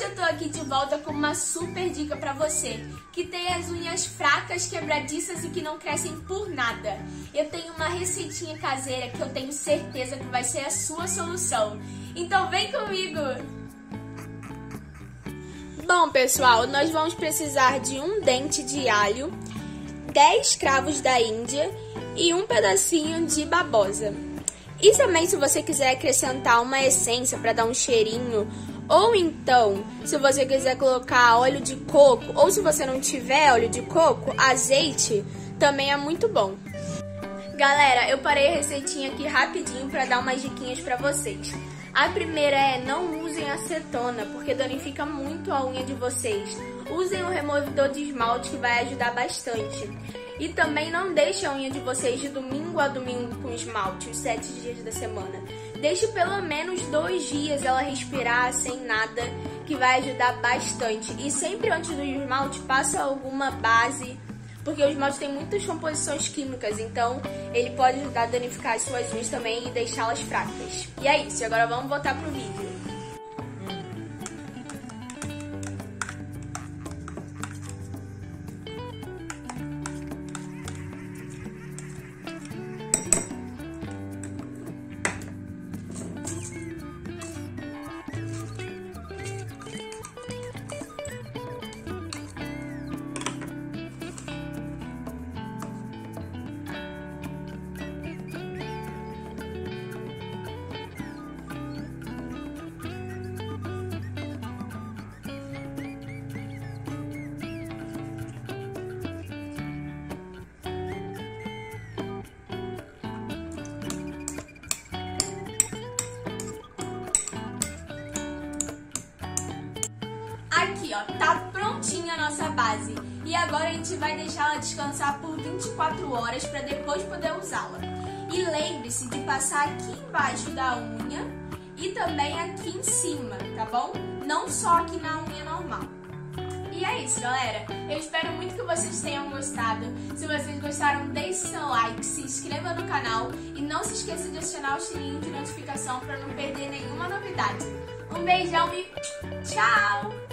eu tô aqui de volta com uma super dica pra você que tem as unhas fracas, quebradiças e que não crescem por nada. Eu tenho uma receitinha caseira que eu tenho certeza que vai ser a sua solução. Então vem comigo! Bom, pessoal, nós vamos precisar de um dente de alho, 10 cravos da Índia e um pedacinho de babosa. E também, se você quiser acrescentar uma essência para dar um cheirinho, ou então, se você quiser colocar óleo de coco, ou se você não tiver óleo de coco, azeite também é muito bom. Galera, eu parei a receitinha aqui rapidinho para dar umas diquinhas para vocês. A primeira é não usem acetona, porque danifica muito a unha de vocês. Usem o removedor de esmalte que vai ajudar bastante. E também não deixe a unha de vocês de domingo a domingo com esmalte, os sete dias da semana. Deixe pelo menos dois dias ela respirar sem nada, que vai ajudar bastante. E sempre antes do esmalte, passa alguma base, porque o esmalte tem muitas composições químicas, então ele pode ajudar a danificar as suas unhas também e deixá-las fracas. E é isso, agora vamos voltar pro vídeo. Aqui, ó, tá prontinha a nossa base. E agora a gente vai deixar ela descansar por 24 horas para depois poder usá-la. E lembre-se de passar aqui embaixo da unha e também aqui em cima, tá bom? Não só aqui na unha normal. E é isso, galera. Eu espero muito que vocês tenham gostado. Se vocês gostaram, deixe seu like, se inscreva no canal e não se esqueça de acionar o sininho de notificação para não perder nenhuma novidade. Um beijão e tchau!